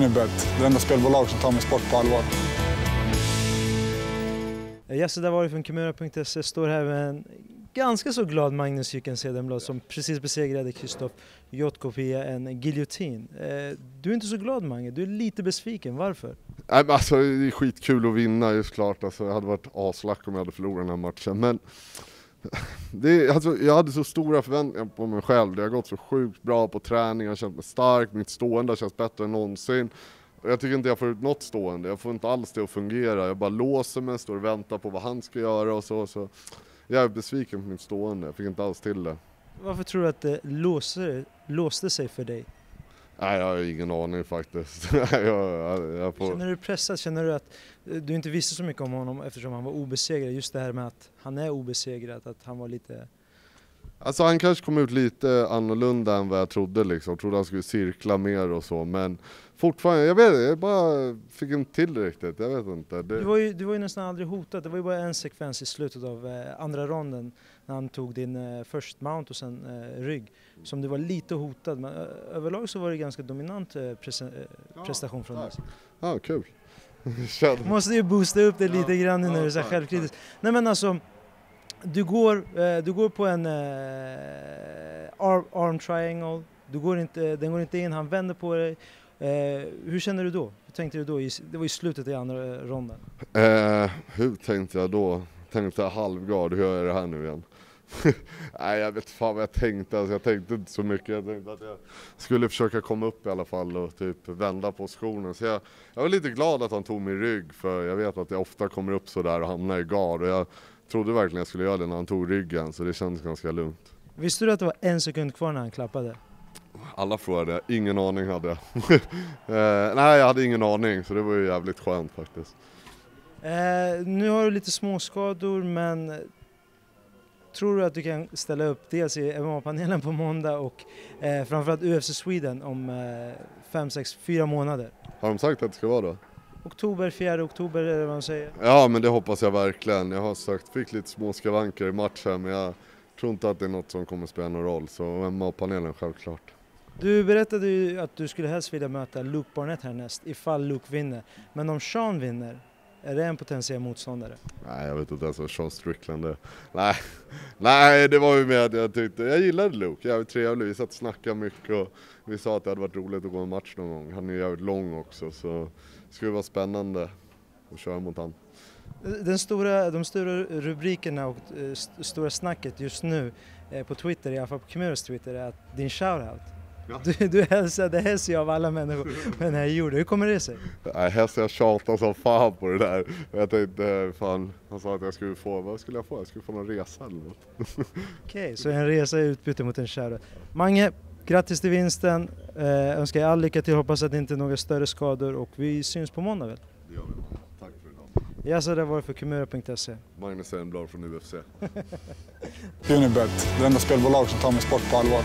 det enda spelbolag som tar min sport på allvar. Jesse Davari från Kumura.se står här med en ganska så glad Magnus Jycken Cedenblad som precis besegrade Kristoff Jotkov via en giljotin. Eh, du är inte så glad Mange, du är lite besviken, varför? Nej, men alltså, det är skitkul att vinna just klart, alltså, jag hade varit aslack om jag hade förlorat den här matchen. Men det, alltså, jag hade så stora förväntningar på mig själv, det har gått så sjukt bra på träning, jag har känt mig stark, mitt stående har känts bättre än någonsin. Jag tycker inte jag får ut något stående, jag får inte alls det att fungera. Jag bara låser mig, står och väntar på vad han ska göra och så. så. Jag är besviken på mitt stående, jag fick inte alls till det. Varför tror du att det låser, låste sig för dig? Nej, jag har ingen aning faktiskt. jag, jag, jag får... Känner du pressad? Känner du att eh, du inte visste så mycket om honom eftersom han var obesegrad? Just det här med att han är obesegrad, att han var lite... Alltså han kanske kom ut lite annorlunda än vad jag trodde liksom. Jag trodde han skulle cirkla mer och så men fortfarande, jag vet inte, jag bara fick inte till det riktigt. Jag vet inte. Det... Du, var ju, du var ju nästan aldrig hotad. Det var ju bara en sekvens i slutet av eh, andra ronden när han tog din eh, first mount och sen eh, rygg som du var lite hotad. Men eh, överlag så var det ganska dominant eh, pres eh, prestation från dig. Ja, kul. Måste ju boosta upp det lite grann nu när du är så självkritisk. Nej men alltså, du går, eh, du går på en eh, arm, arm triangle, du går inte, den går inte in, han vänder på dig. Eh, hur känner du då? Hur tänkte du då? Det var i slutet i andra eh, ronden. Eh, hur tänkte jag då? Tänkte jag halvgard, hur gör jag det här nu igen? Nej jag vet fan vad jag tänkte, alltså, jag tänkte inte så mycket. Jag tänkte att jag skulle försöka komma upp i alla fall och typ vända positionen. Så jag, jag var lite glad att han tog min rygg för jag vet att jag ofta kommer upp sådär och hamnar i gard. Och jag trodde verkligen jag skulle göra det när han tog ryggen så det kändes ganska lugnt. Visste du att det var en sekund kvar när han klappade? Alla frågade, ingen aning hade jag. eh, nej jag hade ingen aning så det var ju jävligt skönt faktiskt. Eh, nu har du lite småskador men tror du att du kan ställa upp dels i MMA-panelen på måndag och eh, framförallt UFC Sweden om eh, fem, sex, fyra månader? Har de sagt att det ska vara då? Oktober, 4 oktober är det vad de säger. Ja men det hoppas jag verkligen. Jag har sagt, fick lite små skavanker i matchen men jag tror inte att det är något som kommer spela någon roll. Så MMA-panelen självklart. Du berättade ju att du skulle helst vilja möta Luke Barnett härnäst ifall Luke vinner. Men om Sean vinner, är det en potentiell motståndare? Nej jag vet inte ens vad Sean Strickland är. Nej, Nej det var ju med att jag tyckte, jag gillade Luke, jävligt trevlig, vi satt och snackade mycket och vi sa att det hade varit roligt att gå en match någon gång. Han är jävligt lång också så det skulle vara spännande att köra mot honom. Den stora, de stora rubrikerna och eh, st stora snacket just nu eh, på Twitter, i alla fall på Kimuras Twitter, är att din shoutout. Ja. Du, du hälsade Hessie av alla människor på den här jorden. Hur kommer det sig? Nej, Hesse jag tjatade som fan på det där. Jag tänkte, fan, han sa att jag skulle få, vad skulle jag få? Jag skulle få någon resa eller något. Okej, okay, så en resa i utbyte mot en shoutout. Mange, grattis till vinsten. Eh, önskar er all lycka till, hoppas att det inte är några större skador och vi syns på måndag väl? Det gör vi. Tack för idag. Jag sa det var för Kumura.se. Magnus Enblad från UFC. Unibet, det enda spelbolag som tar min sport på allvar.